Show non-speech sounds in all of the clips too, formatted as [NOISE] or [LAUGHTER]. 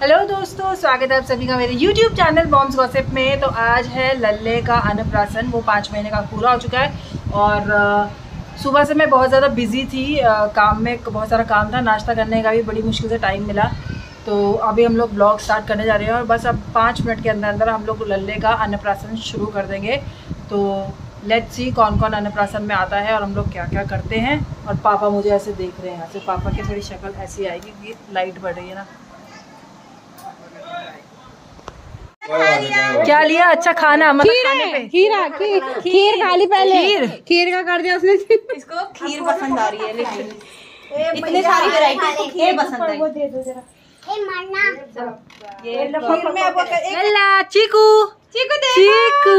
Hello दोस्तों, स्वागत है आप सभी का मेरे यूट्यूब चैनल बॉम्स गॉसिप में। तो आज है लल्ले का अन्नप्राशन, वो पाँच महीने का पूरा हो चुका है और सुबह से मैं बहुत ज़्यादा बिज़ी थी काम में बहुत सारा काम था, नाश्ता करने का भी बड़ी मुश्किल से टाइम मिला। तो अभी हम लोग ब्लॉग स्टार्ट करने जा रहे हैं और बस अब पाँच मिनट के अंदर अंदर हम लोग लल्ले का अन्नप्राशन शुरू कर देंगे। तो लेट्स सी कौन कौन अन्नप्राशन में आता है और हम लोग क्या क्या करते हैं। और पापा मुझे ऐसे देख रहे हैं, यहाँ से पापा की थोड़ी शक्ल ऐसी आएगी कि लाइट बढ़ रही है ना। क्या लिया? अच्छा खाना मतलब खीर खाने पे। खीरा खीर खीर खा ली पहले। खीर? खीर का कर दिया उसने। इसको खीर पसंद आ रही है इतने सारी वैरायटी को खीर पसंद है ये खीर में अब एक लल्ला चीकू। चीकू चीकू।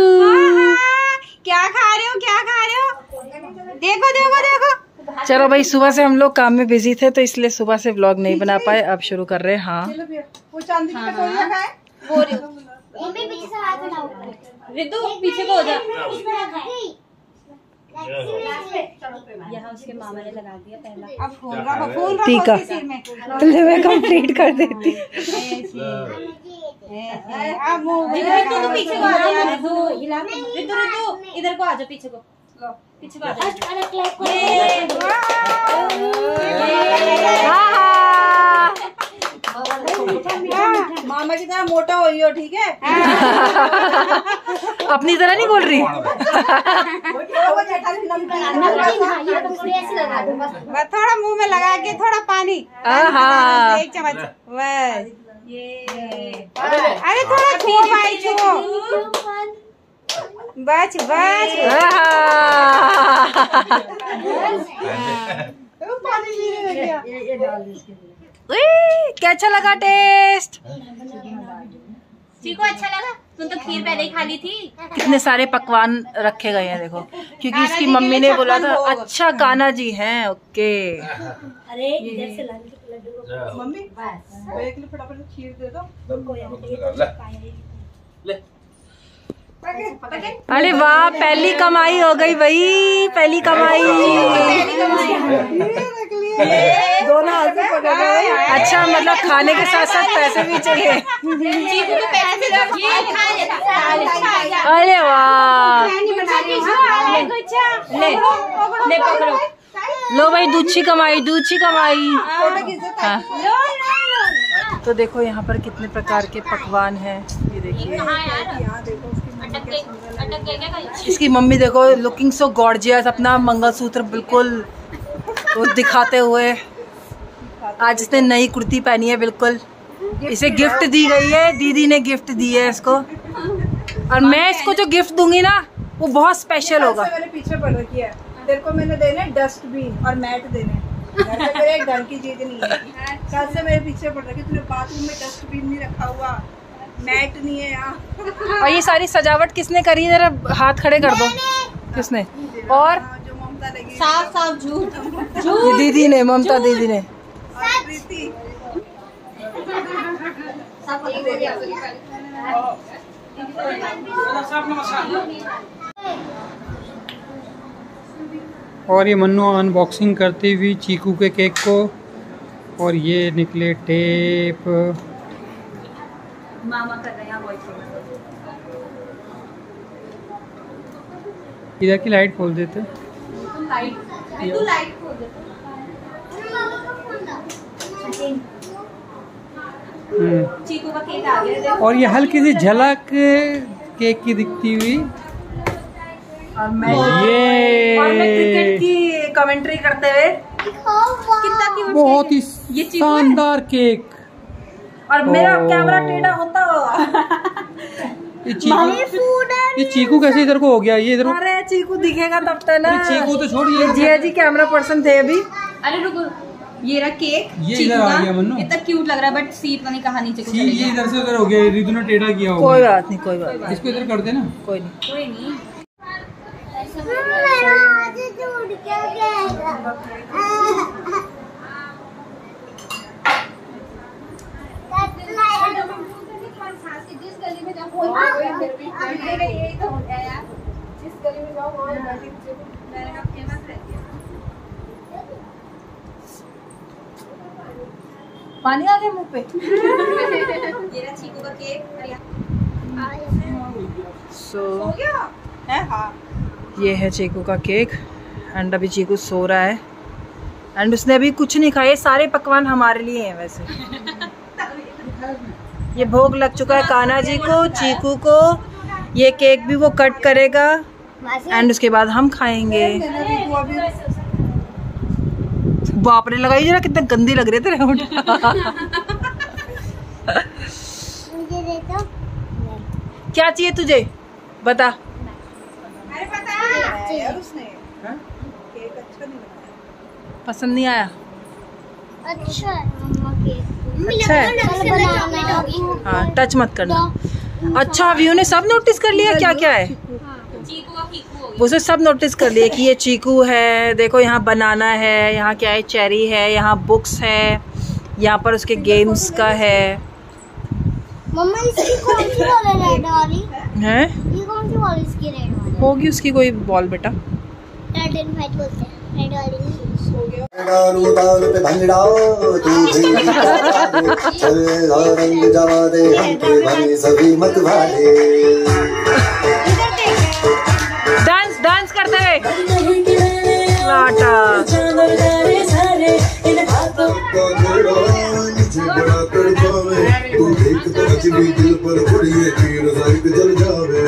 क्या खा रहे हो क्या खा रहे हो? देखो देखो देखो। चलो भाई सुबह से हम लोग काम में बिज़ी थे तो इसलिए सुबह से व्लॉग नहीं बना पाए। अब शुरू कर रहे हैं हाँ। वो चांदी की कटोरियाँ खाए वो रिद्धू पीछे को हो जा। यहाँ उसके मामा ने लगा दिया पहला। अब टीका। उसके सिर में तो मैं कंप्लीट कर देती। अब में पीछे को आ जा। इधर को आ जा पीछे को। पीछे को आ जा। की तरह मोटा हो हो ठीक है? [LAUGHS] अपनी तरह नहीं बोल रही? [LAUGHS] वो जेठानी बस। थोड़ा मुँह में लगा के थोड़ा पानी। एक चम्मच। बस। अरे थोड़ा छो भाई छो बस बस। [LAUGHS] उई, कैसा लगा टेस्ट? चीकू अच्छा लगा? तुम तो खीर पहले ही खा ली थी। कितने सारे पकवान रखे गए हैं देखो। क्योंकि इसकी मम्मी ने बोला था अच्छा काना जी हैं ओके। अरे इधर से मम्मी एक फटाफट खीर दे दो। अरे वाह, पहली कमाई हो गई भाई, पहली कमाई। अच्छा मतलब खाने के साथ साथ पैसे भी चाहिए। अरे वाह। ले भाई दूची कमाई दूची कमाई। हाँ। तो देखो, यहाँ पर कितने प्रकार के पकवान हैं। ये देखिए। इसकी मम्मी देखो लुकिंग सो गॉर्जियस अपना मंगलसूत्र बिल्कुल वो दिखाते हुए। आज इसने नई कुर्ती पहनी है बिल्कुल। इसे गिफ्ट दी गई है दीदी ने गिफ्ट दी है इसको। और मैं इसको जो गिफ्ट दूँगी ना वो बहुत स्पेशल होगा। मैंने पीछे पड़ रखी है। तेरे को मैंने देने डस्टबिन और मैट देने। घर मेरे घर की चीज़ नहीं है। कल से मेरे पीछे पड़ रखी तूने बाथरूम में डस्टबिन नहीं रखा हुआ। मैट नहीं है यहाँ। और ये सारी सजावट किसने करी है? जरा हाथ खड़े कर दो। किसने? और हाँ, जो ममता लगी साफ़ साफ़ झूठ। ये दीदी ने ममता दीदी ने। प्रीति। और ये मन्नू अनबॉक्सिंग करती हुई चीकू के केक को। और ये निकले टेप मामा कर रहे हैं इधर की लाइट खोल देते तुम लाइट लाइट खोल दे हम्म। चीकू का केक आ गया और ये हल्की सी झलक केक की दिखती हुई। और मैं ये और मैं क्रिकेट की कमेंट्री करते हुए कितना बहुत ही ये शानदार केक। और मेरा कैमरा टेढ़ा होता ये चीकू ये चीकू कैसे इधर को हो गया? ये इधर अरे चीकू दिखेगा तब तक ना। चीकू तो छोड़ ये हाँ जी हाँ जी कैमरा पर्सन थे अभी। अरे रुको। ये रहा केक ये इधर आ गया मन्नू। इतना क्यूट लग रहा है बट सी पता नहीं कहाँ नीचे को चले गया। इधर से उधर हो गया रितु ने टेढ़ा किया होगा। कोई बात नहीं कोई बात नहीं। इसको इधर कर देना कोई नहीं। कोई नहीं। मेरा आज जुड़ टूट गया जिस गली में जाओ हाँ। हाँ, यही तो, तो हो गया यार। जिस गली में जाओ मेरे का फ़ेमस रहती है पानी आ गया मुँह पे। [LAUGHS] मेरा चीकू का केक सो हाँ ये है चीकू का केक एंड अभी चीकू सो रहा है। एंड उसने अभी कुछ नहीं खाया सारे पकवान हमारे लिए हैं वैसे। [LAUGHS] ये भोग लग चुका है कान्हा जी को, चीकू को। ये केक भी वो कट करेगा एंड उसके बाद हम खाएँगे। बाप रे लगाई जरा, कितने गंदी लग रहे होंठ। क्या चाहिए तुझे? बता। अरे पता उसने केक अच्छा नहीं पसंद नहीं आया। अच्छा अच्छा है। हाँ टच मत करना। अच्छा व्यू ने सब नोटिस कर लिया? क्या क्या है? उसे सब नोटिस कर लिए कि ये चीकू है देखो यहाँ बनाना है यहाँ क्या है चेरी है यहाँ बुक्स है यहाँ पर उसके गेम्स का है। है हैं? होगी उसकी कोई बॉल बेटा। रेड एंड व्हाइट बोलते हैं। डालू पे भंगड़ाओ तू भी चले रंग जवा दे हमके भले सभी मत वाले डांस डांस करते हुए। लाटा नीचे बड़ा कर जावे तू देख तो भी दिल पर तीर जल जावे।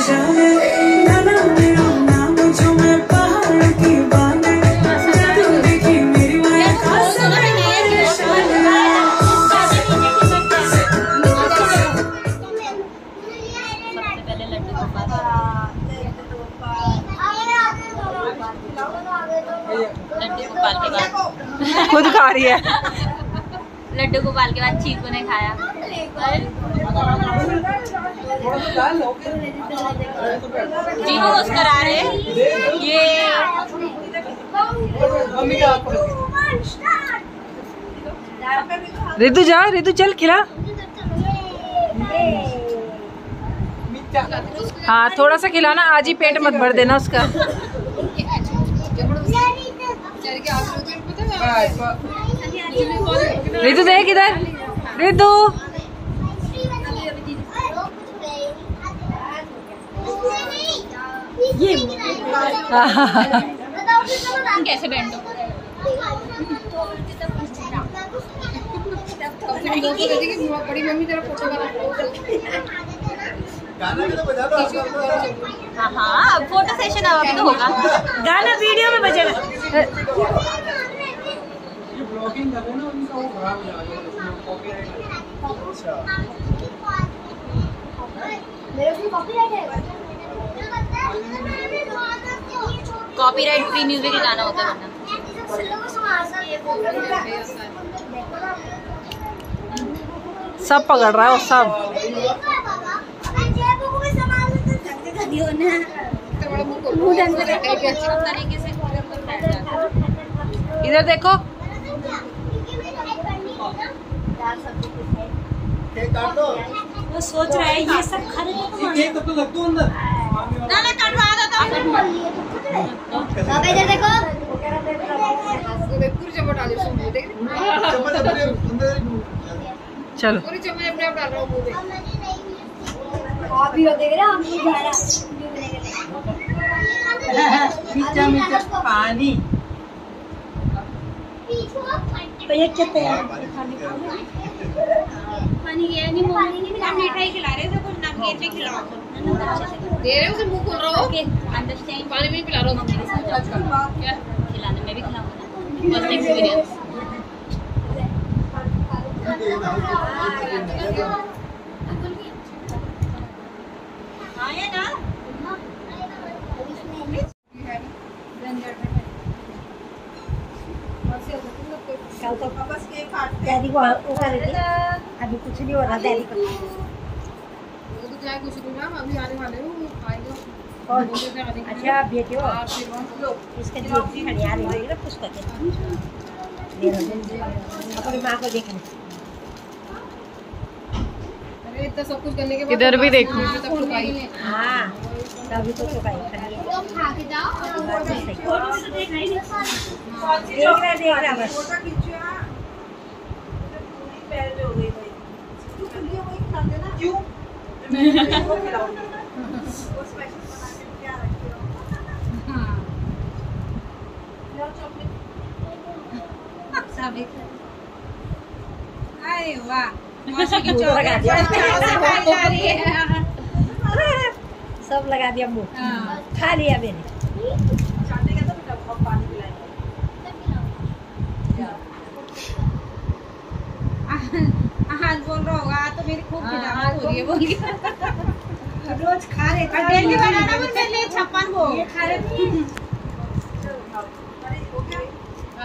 vision चीकू मुस्करा रहे ये रितु जा रितु चल, खिला। हाँ थोड़ा सा खिलाना, आज ही पेट मत भर देना उसका। रितु देख इधर। रितु। कैसे बैंड हो? हाँ हाँ फ़ोटो सेशन अब तो होगा। गाना वीडियो में बजेगा ये ब्लॉगिंग कर रहे। हैं ना उनका वो खराब हो। जाएगा उसमें कॉपीराइट कॉपीराइट फ्री म्यूज़िक गाना होता है। वरना सब पकड़ रहा है वो सब। इधर देखो। वो सोच रहा है ये सब खरीदे तो लग दो अंदर। ना ना कटवा दो तो बाबा इधर देखो। चलो। अभी हो देख रहा हम जा रहा मीठा मीठा पानी पानी ये नहीं पानी नहीं खिला रहे थे कुछ नमकीन खिलाओ दे रहे हो उसे मुँह खोल रहा हो? पानी भी पिला रहा हूँ। क्या? खिलाने में भी खिलाऊँगा फ़र्स्ट एक्सपीरियंस हाँ या ना? कल तो बस केक काटते डैडी को वो रही अभी कुछ नहीं हो रहा डैडी को अच्छा बेटी हो इधर भी देखो। हाँ। अभी तो जाओ देख खींचो हाँ। पूरी पैर में हो गई भाई तू खुली हो वही खिला देना क्यों मैं वो खिलाऊँगी वो स्पेशल बना के क्या रखी हो लो चॉकलेट अरे वाह सब लगा दिया मुँह खा लिया मैंने आज बोल रहा होगा तो मेरी खूब हो। रही है रोज खा रहे खा डेली बनाना मुझे लिए छप्पन वो खा रहे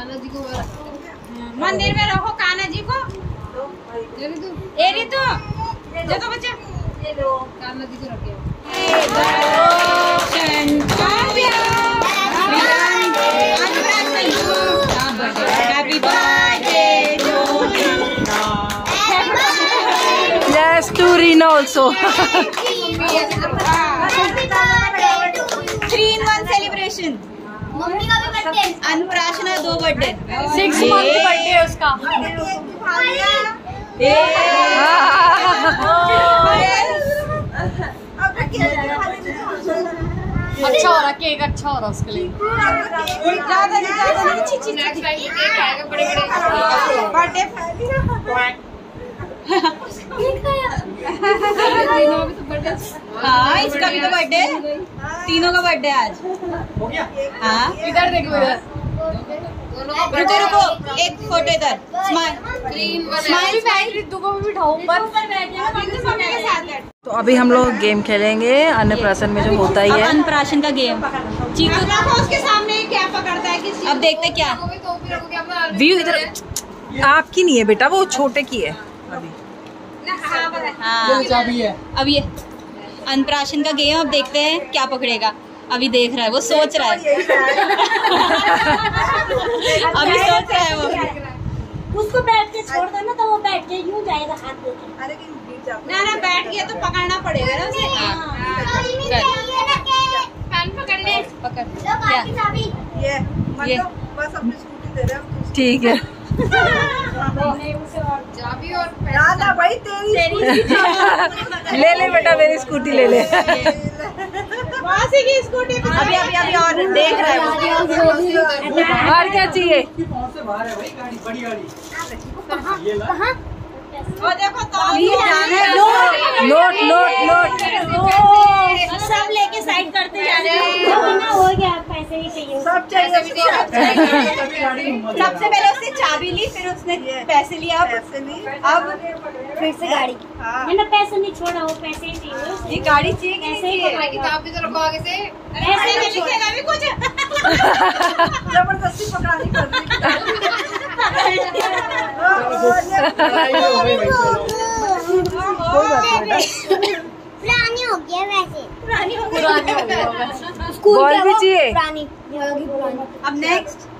कान्हा जी को मंदिर में रखो कान्हा जी को। तो ए रितु दे दो बच्चे ये लो कान्हा जी को रखिए happy birthday Yes, to Rina also. Three in one celebration birthday अनुप्राशना दो बर्थडे birthday है उसका. अब अच्छा हो रहा केक अच्छा हो रहा उसके लिए. ज़्यादा ज़्यादा नहीं. ची ची बर्थडे हाँ इसका भी तो बर्थडे तीनों का बर्थडे आज। हाँ इधर देखो इधर. रुको रुको एक फ़ोटो इधर। स्माइल स्माइल तो अभी हम लोग गेम खेलेंगे अन्नप्राशन में जो होता ही है। अनप्राशन का गेम चीकू उसके सामने क्या पकड़ता है अब देखते क्या। व्यू इधर आपकी नहीं है बेटा वो छोटे की है। अभी। हाँ। अब ये अनप्राशन का गेम अब देखते हैं क्या पकड़ेगा। अभी देख रहा है वो सोच रहा है। [LAUGHS] अभी सोच रहा है वो। उसको बैठ के छोड़ दो ना तो वो बैठ के यूँ जाएगा हाथ दे के। अरे कि गिर जाओ। ना ना बैठ गया तो पकड़ना पड़ेगा ना उसे। कान पकड़ ले। पकड़। क्या? ये ये। मतलब बस अपनी स्कूटी दे रहे हम ठीक है। भाई तेरी ले ले बेटा मेरी स्कूटी ले ले वासी की स्कूटी अभी अभी अभी और देख रहा है और क्या चाहिए तो नोट नोट नोट सब लेके साइड करते जा रहे हैं। हो गया पैसे ही चाहिए। सब चाहिए सबसे पहले उसने चाबी ली फिर उसने पैसे लिया अब अब फिर से गाड़ी। हाँ। मैंने पैसे नहीं छोड़ा वो पैसे ही चाहिए। ये गाड़ी चाहिए कि ऐसे ही नहीं चाहिए ऐसे नहीं लिखेगा भी कुछ। ज़बरदस्ती पकड़ानी पड़ रही हो पुरानी हो पुरानी हो गई स्कूल बॉल भी चाहिए? पुरानी ये होगी पुरानी। अब नेक्स्ट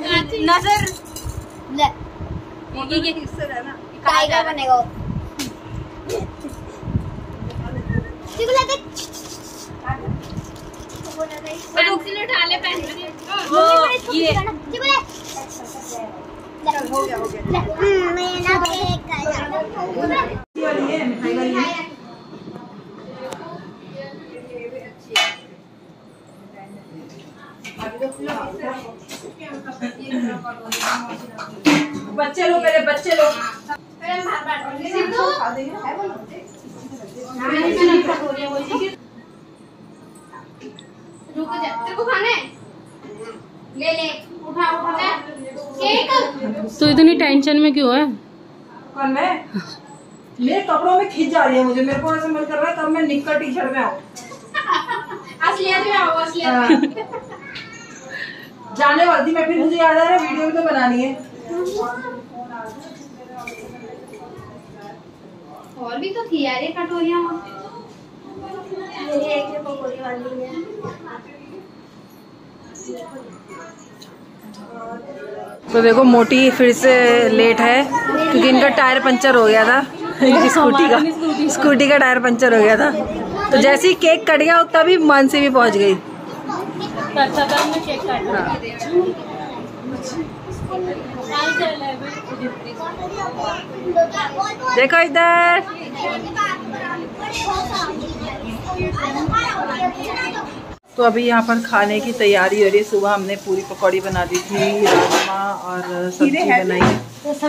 Next, नज़र। ले। ये ये इससे रहना टाइगर बनेगा वो। चिकू पेंसिल उठा ले पेंसिल वो ये। चिकू ले। हो गया हो गया। हम्म, मैं ना केक का बच्चे लोग मेरे बच्चे लोग रुक जा तेरे को खाना है ले ले उठा उठा केक तो इतनी टेंशन में क्यों है? कौन मैं? मेरे कपड़ों में खींच जा रही है मुझे मेरे को ऐसा मन कर रहा है कब मैं निक्कर टी शर्ट में आऊँ। असलियत में आओ असलियत जाने वाली मैं फिर मुझे याद आ रहा है वीडियो भी तो बनानी है। और भी तो थी यार ये कटोरियाँ। तो देखो मोटी फिर से लेट है क्योंकि इनका टायर पंचर हो गया था। [LAUGHS] इनकी स्कूटी का। स्कूटी का टायर पंचर हो गया था। तो जैसे ही केक कट गया तभी मानसी भी पहुँच गई। देखो इधर। तो अभी यहाँ पर खाने की तैयारी हो रही है। सुबह हमने पूरी पकौड़ी बना दी थी राजमा और सब्ज़ी बनाई।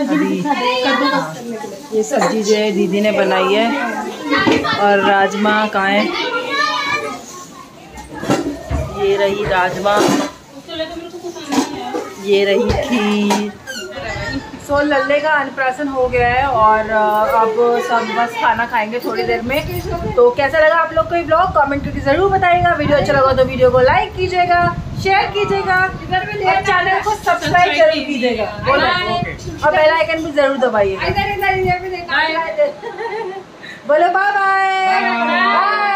अभी हाँ, ये सब्ज़ी जो है दीदी ने बनाई है। और राजमा कहाँ है? ये रही राजमा। ये रही खीर। सो so, लल्ले का अनप्राशन हो गया है और अब सब बस खाना खाएँगे थोड़ी देर में। तो कैसा लगा आप लोग को ये ब्लॉग कमेंट करके ज़रूर बताइएगा। वीडियो अच्छा लगा तो वीडियो को लाइक कीजिएगा शेयर कीजिएगा और चैनल को सब्सक्राइब ज़रूर कीजिएगा। और बेल आइकन भी ज़रूर दबाइएगा। [LAUGHS] बोलो बाय बाय